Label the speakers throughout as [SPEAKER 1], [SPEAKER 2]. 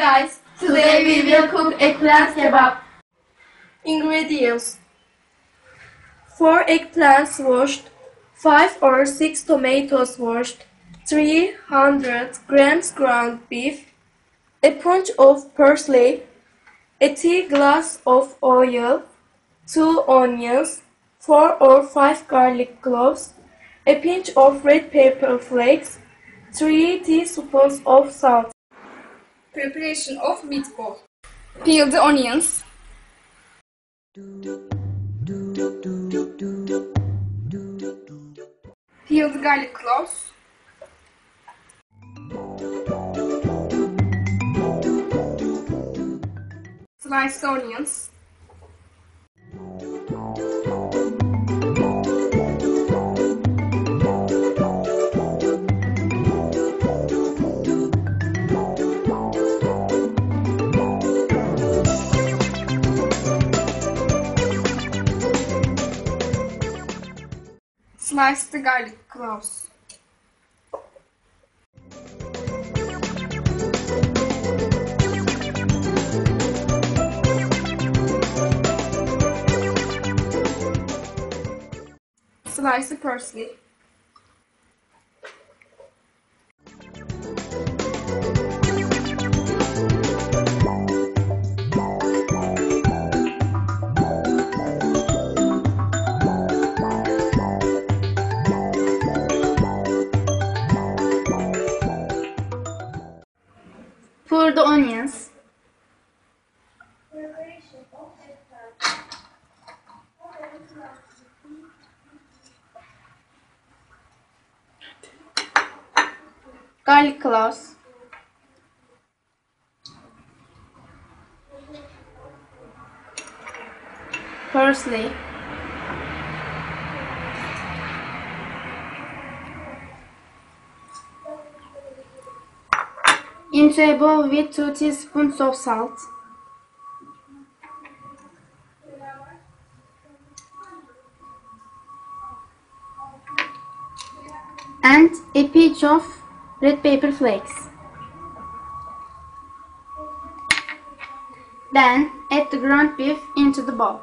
[SPEAKER 1] guys, today we will cook eggplant kebab.
[SPEAKER 2] Ingredients 4 eggplants washed, 5 or 6 tomatoes washed, 300 grams ground beef, a pinch of parsley, a tea glass of oil, 2 onions, 4 or 5 garlic cloves, a pinch of red pepper flakes, 3 teaspoons of salt.
[SPEAKER 1] Preparation of meatball. Peel the onions. Peel the garlic cloves. Slice onions. Slice the garlic cloves. Slice the parsley. Pour the onions. Garlic cloves. Parsley. Into a bowl with 2 teaspoons of salt. And a pinch of red pepper flakes. Then add the ground beef into the bowl.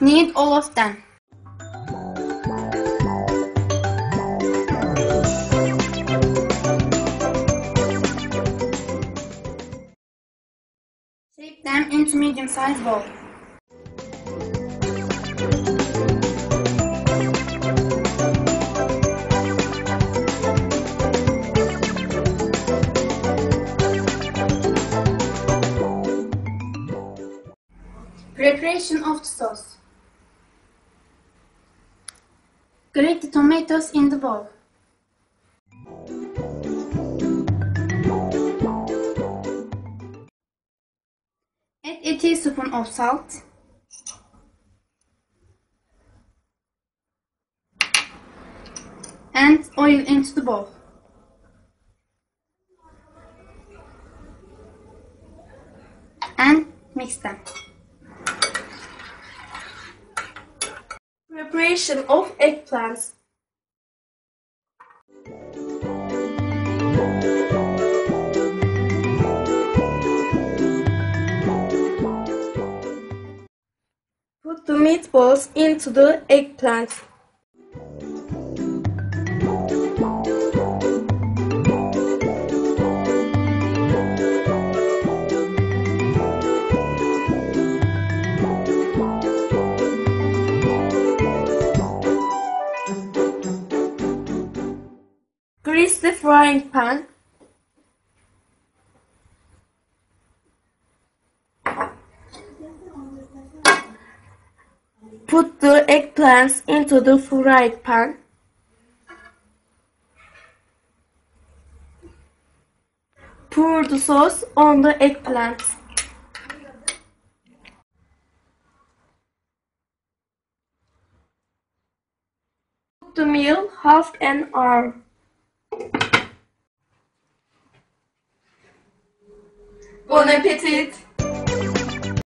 [SPEAKER 1] Knead all of them. Shape them into medium-sized bowl. Preparation of the sauce. Grate the tomatoes in the bowl. A teaspoon of salt. And oil into the bowl. And mix them.
[SPEAKER 2] Preparation of eggplants. Meatballs into the eggplant. Grease the frying pan. Put the eggplants into the fried pan. Pour the sauce on the eggplants. Cook the meal half an hour.
[SPEAKER 1] Bon appetit!